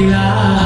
Yeah.